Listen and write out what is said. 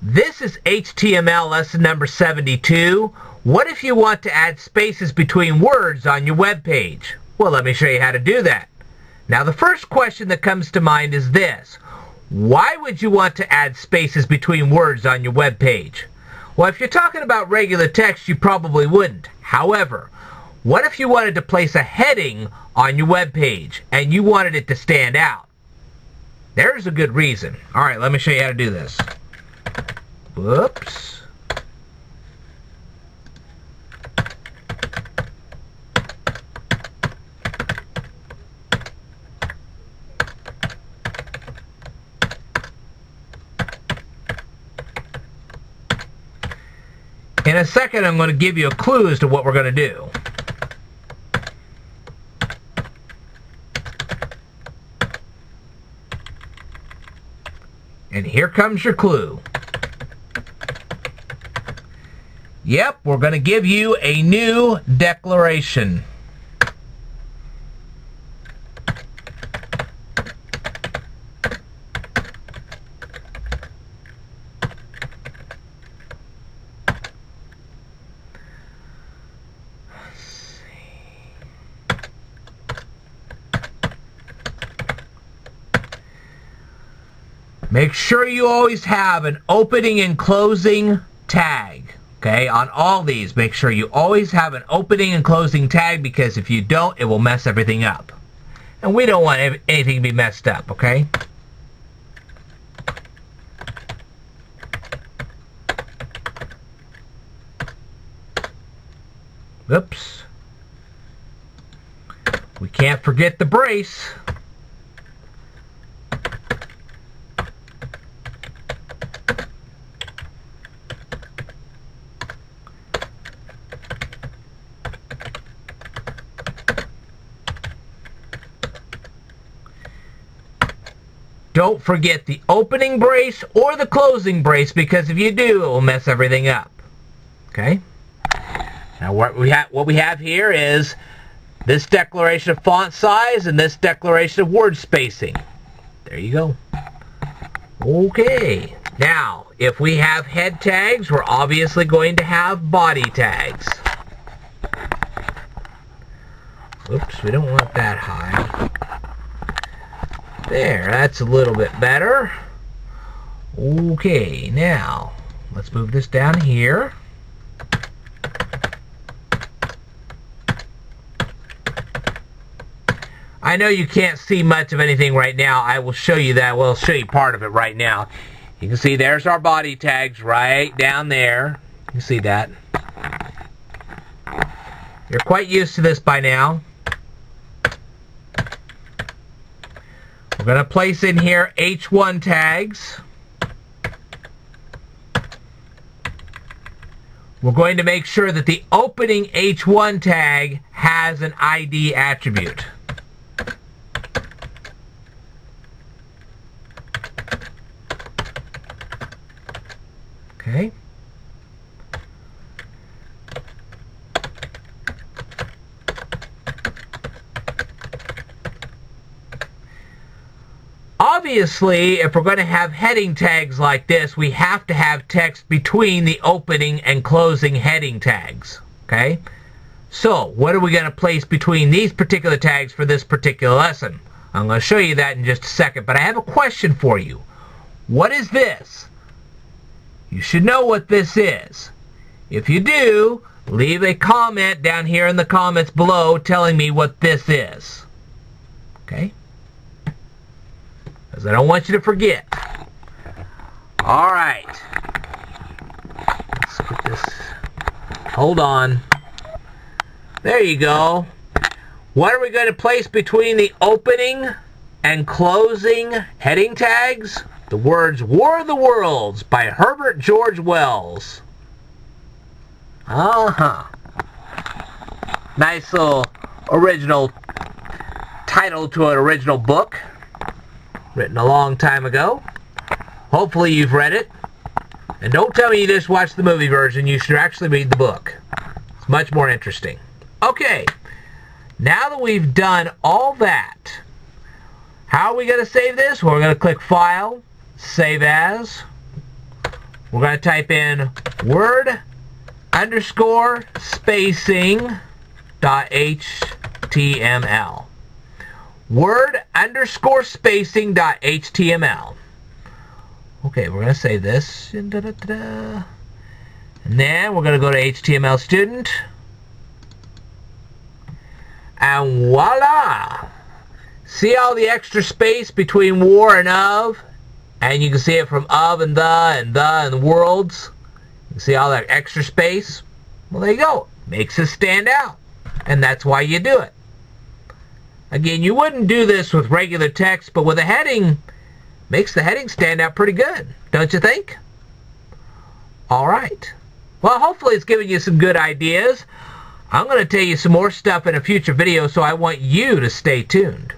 This is HTML lesson number 72. What if you want to add spaces between words on your web page? Well, let me show you how to do that. Now, the first question that comes to mind is this. Why would you want to add spaces between words on your web page? Well, if you're talking about regular text, you probably wouldn't. However, what if you wanted to place a heading on your web page and you wanted it to stand out? There's a good reason. All right, let me show you how to do this. Whoops. In a second, I'm going to give you a clue as to what we're going to do. And here comes your clue. Yep, we're going to give you a new declaration. Make sure you always have an opening and closing tag. Okay, on all these, make sure you always have an opening and closing tag because if you don't, it will mess everything up. And we don't want anything to be messed up, okay? Oops. We can't forget the brace. Don't forget the opening brace or the closing brace because if you do, it will mess everything up. Okay? Now what we have what we have here is this declaration of font size and this declaration of word spacing. There you go. Okay. Now, if we have head tags, we're obviously going to have body tags. Oops, we don't want that high. There, that's a little bit better. Okay, now, let's move this down here. I know you can't see much of anything right now. I will show you that. Well, I'll show you part of it right now. You can see there's our body tags right down there. You see that. You're quite used to this by now. Going to place in here H1 tags. We're going to make sure that the opening H1 tag has an ID attribute. Okay. Obviously, if we're going to have heading tags like this, we have to have text between the opening and closing heading tags. Okay? So, what are we going to place between these particular tags for this particular lesson? I'm going to show you that in just a second, but I have a question for you. What is this? You should know what this is. If you do, leave a comment down here in the comments below telling me what this is. Okay? Because I don't want you to forget. All right. Let's this. Hold on. There you go. What are we going to place between the opening and closing heading tags? The words War of the Worlds by Herbert George Wells. Uh-huh. Nice little original title to an original book written a long time ago. Hopefully you've read it. And don't tell me you just watched the movie version. You should actually read the book. It's much more interesting. Okay, now that we've done all that, how are we going to save this? Well, we're going to click File, Save As. we're going to type in word underscore spacing dot html. Word underscore spacing dot html. Okay, we're going to say this. And then we're going to go to HTML student. And voila! See all the extra space between war and of? And you can see it from of and the and the and worlds. You see all that extra space? Well, there you go. Makes it stand out. And that's why you do it. Again, you wouldn't do this with regular text, but with a heading, makes the heading stand out pretty good, don't you think? All right. Well, hopefully it's given you some good ideas. I'm going to tell you some more stuff in a future video, so I want you to stay tuned.